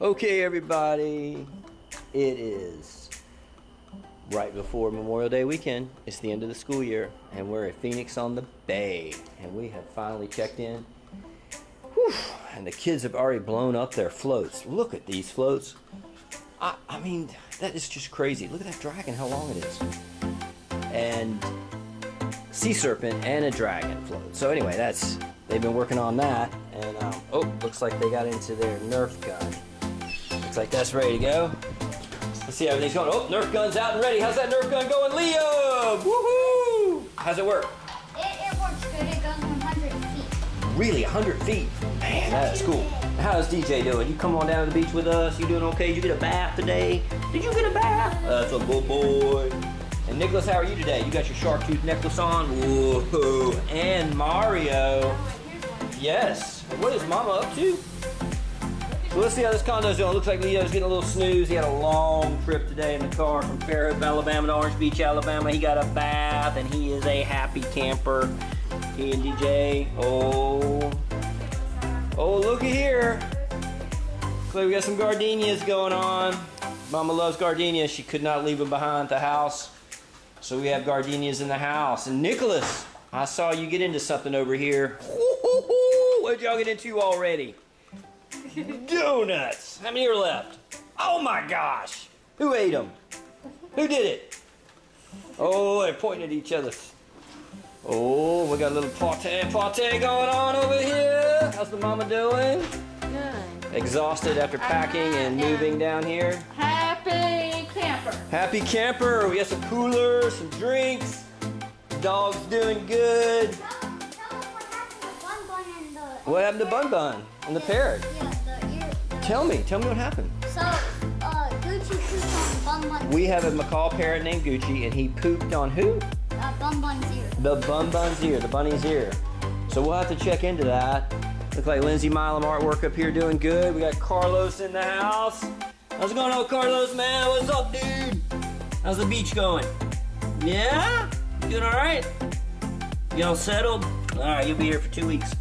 Okay, everybody, it is right before Memorial Day weekend. It's the end of the school year, and we're at Phoenix on the Bay, and we have finally checked in. Whew, and the kids have already blown up their floats. Look at these floats. I, I mean, that is just crazy. Look at that dragon, how long it is. And sea serpent and a dragon float. So anyway, that's they've been working on that, and um, oh, looks like they got into their Nerf gun. Looks like that's ready to go. Let's see how everything's going. Oh, Nerf gun's out and ready. How's that Nerf gun going, Leo? Woohoo! How's it work? It, it works good. It goes 100 feet. Really, 100 feet. Man, that is cool. How's DJ doing? You come on down to the beach with us? You doing okay? Did you get a bath today? Did you get a bath? That's a good boy. And Nicholas, how are you today? You got your shark tooth necklace on? Whoa. And Mario. Oh, yes. What is Mama up to? Let's see how this condo's doing. Looks like Leo's getting a little snooze. He had a long trip today in the car from Fairhope, Alabama to Orange Beach, Alabama. He got a bath and he is a happy camper. He and DJ. Oh. Oh, looky here. Like we got some gardenias going on. Mama loves gardenias. She could not leave them behind the house. So we have gardenias in the house. And Nicholas, I saw you get into something over here. What'd y'all get into already? Donuts. How many are left? Oh my gosh. Who ate them? Who did it? Oh, they're pointing at each other. Oh, we got a little party, party going on over here. How's the mama doing? Good. Exhausted after packing and moving down here. Happy camper. Happy camper. We got some coolers, some drinks. Dog's doing good. Tell, tell us what happened to Bun Bun and the... What happened to Bun Bun and the parrot? Tell me, tell me what happened. So, uh, Gucci pooped on Bun Bun's... We have a macaw parrot named Gucci, and he pooped on who? Uh, Bun Bun's ear. The Bun Bun's ear, the bunny's ear. So we'll have to check into that. Look like Lindsay Milam artwork up here doing good. We got Carlos in the house. How's it going on, Carlos, man? What's up, dude? How's the beach going? Yeah? You doing all right? You all settled? All right, you'll be here for two weeks.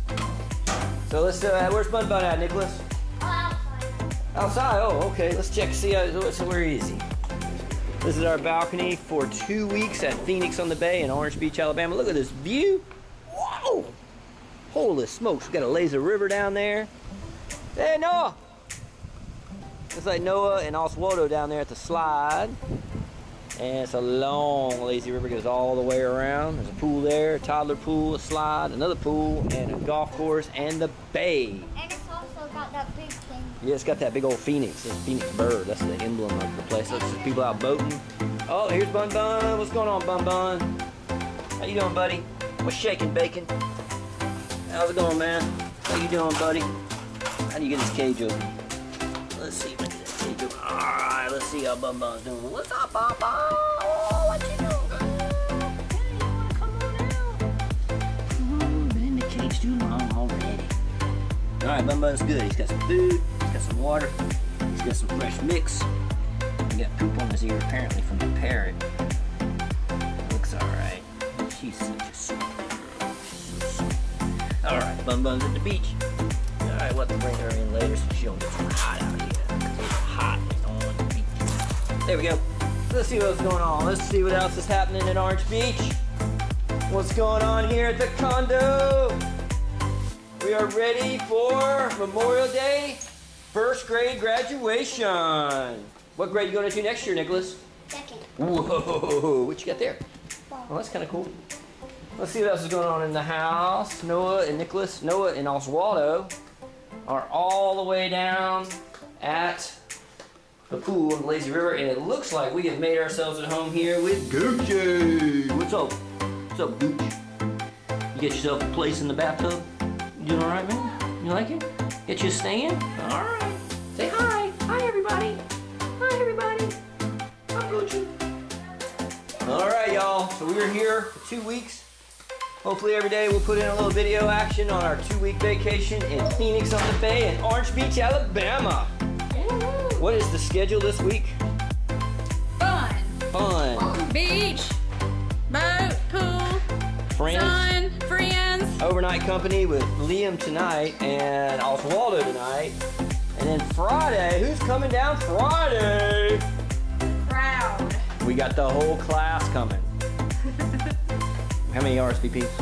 So let's, uh, where's Bun Bun at, Nicholas? Outside. Oh, okay. Let's check, see how, so where is he? This is our balcony for two weeks at Phoenix on the Bay in Orange Beach, Alabama. Look at this view. Whoa! Holy smokes, we got a lazy river down there. Hey, Noah! It's like Noah and Oswaldo down there at the slide. And it's a long lazy river, goes all the way around. There's a pool there, a toddler pool, a slide, another pool, and a golf course, and the bay. And it's also got that big thing. Yeah, it's got that big old phoenix. Phoenix bird. That's the emblem of the place. That's just people out boating. Oh, here's Bun Bun. What's going on, Bun Bun? How you doing, buddy? What's shaking, bacon? How's it going, man? How you doing, buddy? How do you get this cage open? Let's see open. All right, let's see how Bun Bun's doing. What's up, Bun Bun? Oh, what you doing? All right, Bun Bun's good. He's got some food, water, he's got some fresh mix. He got poop on his ear apparently from the parrot. Looks all right. She's such a sweet girl. She's so sweet. All right, Bun Bun's at the beach. All right, we'll have to bring her in later so she don't get too hot out here. It's hot on the beach. There we go. Let's see what's going on. Let's see what else is happening in Orange Beach. What's going on here at the condo? We are ready for Memorial Day, first grade graduation. What grade you going into next year, Nicholas? Second. Whoa, what you got there? Oh, that's kind of cool. Let's see what else is going on in the house. Noah and Nicholas, Noah and Oswaldo are all the way down at the pool in the Lazy River, and it looks like we have made ourselves at home here with Gucci. What's up? What's up, Gooch? You get yourself a place in the bathtub? You doing all right, man? You like it? Get you a stand? All right. Say hi. Hi, everybody. Hi, everybody. I'm Gucci. All right, y'all. So we were here for two weeks. Hopefully every day we'll put in a little video action on our two-week vacation in Phoenix on the Bay and Orange Beach, Alabama. What is the schedule this week? Fun. Fun. Beach. Boat. Pool. Friends. Sun. Overnight company with Liam tonight and Oswaldo tonight. And then Friday, who's coming down Friday? Proud. We got the whole class coming. How many RSVPs?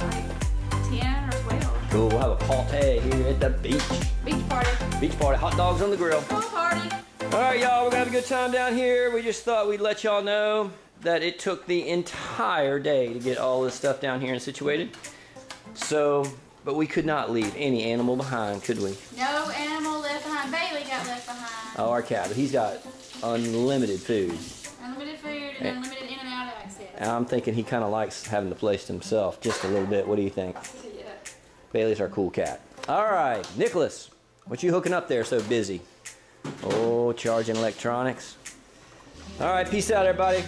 Like 10 or 12. Cool, we'll have a party here at the beach. Beach party. Beach party, hot dogs on the grill. Pool party. All right, y'all, we're gonna have a good time down here. We just thought we'd let y'all know that it took the entire day to get all this stuff down here and situated. So, but we could not leave any animal behind, could we? No animal left behind. Bailey got left behind. Oh, our cat, he's got unlimited food. Unlimited food and Eh. unlimited in and out access. And I'm thinking he kind of likes having the place to himself just a little bit. What do you think? Yeah. Bailey's our cool cat. All right, Nicholas, what you hooking up there so busy? Oh, charging electronics. All right, peace out, everybody.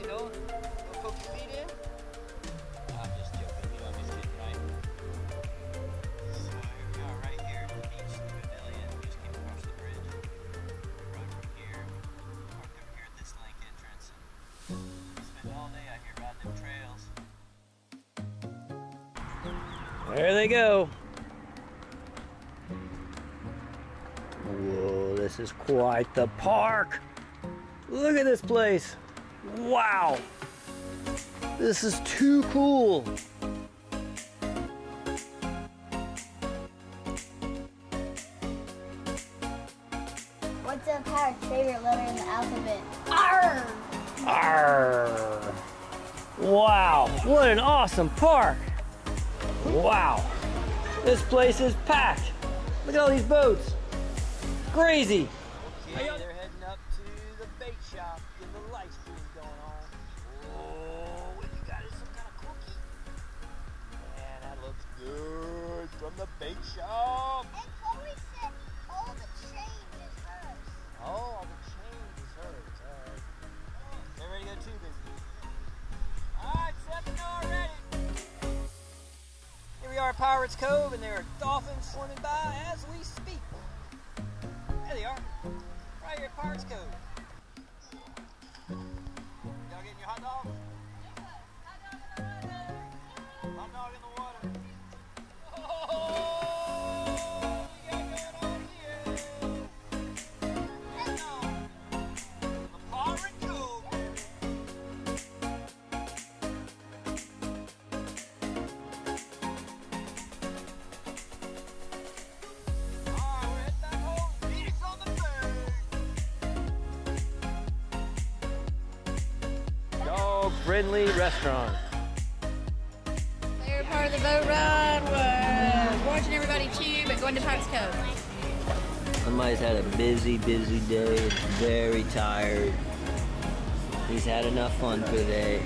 You, Noah? Wanna poke your feet in? I'm just joking. You know I'm just kidding, right? So here we are right here at the beach, the pavilion. We just came across the bridge. Rode from here, parked over here at this lake entrance, and spent all day out here riding them trails. There they go. Whoa, this is quite the park. Look at this place. Wow. This is too cool. What's a pirate's favorite letter in the alphabet? R. Arr. Wow, what an awesome park. Wow. This place is packed. Look at all these boats. Crazy. Okay, they're heading up to the bait shop, good from the bait shop. And Chloe said all the change is hers. Oh, all the change is hers. All right. They're ready to go too, busy. All right, seven already. Here we are at Pirates Cove, and there are dolphins swimming by as we speak. There they are, right here at Pirates Cove. Friendly restaurant. They're part of the boat ride. We're watching everybody chew, but going to Pirates Cove. Somebody's had a busy, busy day. and Very tired. He's had enough fun for the day.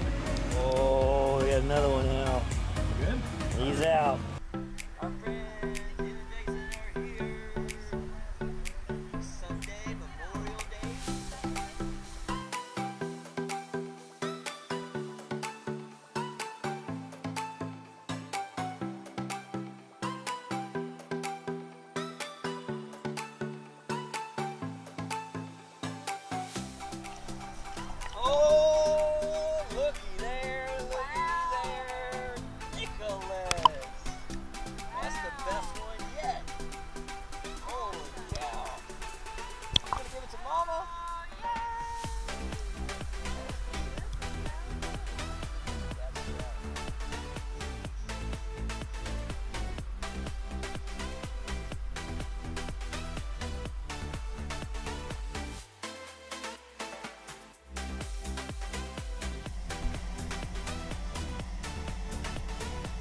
Oh, we got another one out. Good. He's out.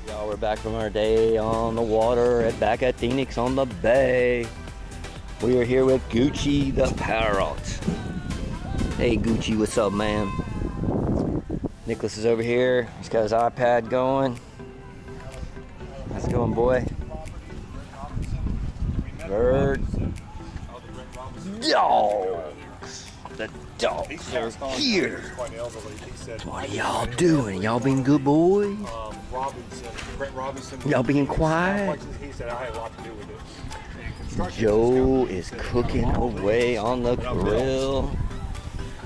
Y'all, we're back from our day on the water at back at Phoenix on the bay. We are here with Gucci the Parrot. Hey Gucci, what's up, man? Nicholas is over here. He's got his iPad going. How's it going, boy? bird. Dogs. The dogs are here. What are y'all doing? Y'all being good boys? Robinson, Brent Robinson. Y'all being quiet? He said I had a lot to do with it. Joe is cooking away on the grill.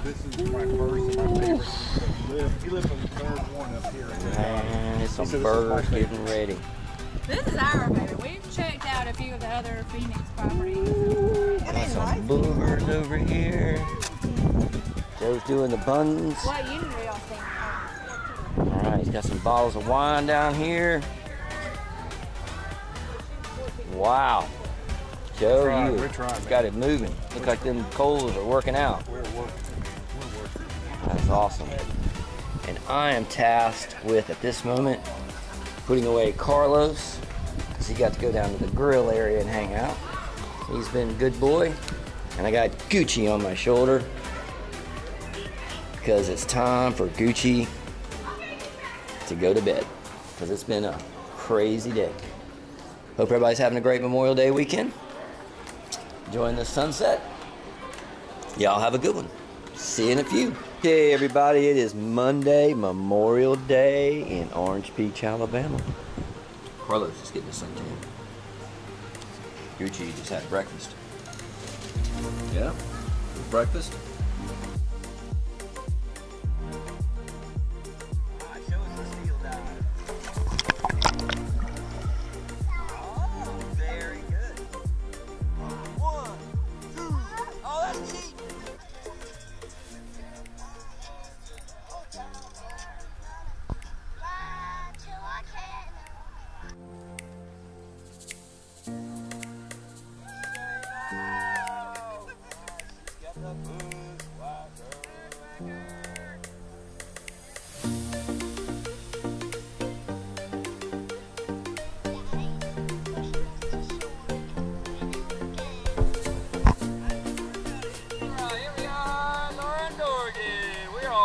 This is my first and my favorite. He lived, he lived on the third one up here. Man, it's some He said this is my birds favorite. getting ready. This is our baby. We've checked out a few of the other Phoenix properties. Got some boogers over here. Joe's doing the buns. What unit are y'all staying All right, he's got some bottles of wine down here. Wow. Joe, trying, you we're trying, got it moving. Look like them coals are working out. We're working. We're working. That's awesome. And I am tasked with, at this moment, putting away Carlos, because he got to go down to the grill area and hang out. He's been a good boy. And I got Gucci on my shoulder, because it's time for Gucci to go to bed, because it's been a crazy day. Hope everybody's having a great Memorial Day weekend. Enjoying the sunset. Y'all have a good one. See you in a few. Okay, everybody, it is Monday, Memorial Day in Orange Beach, Alabama. Carlos is getting a suntan. Gucci just had breakfast. Yeah? Breakfast?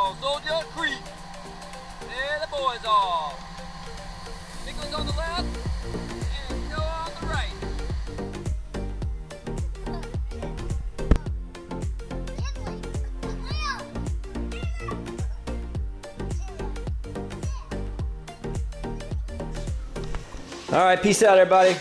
On Soldier Creek. There the boys are. Nicholas on the left and Noah on the right. All right, peace out, everybody.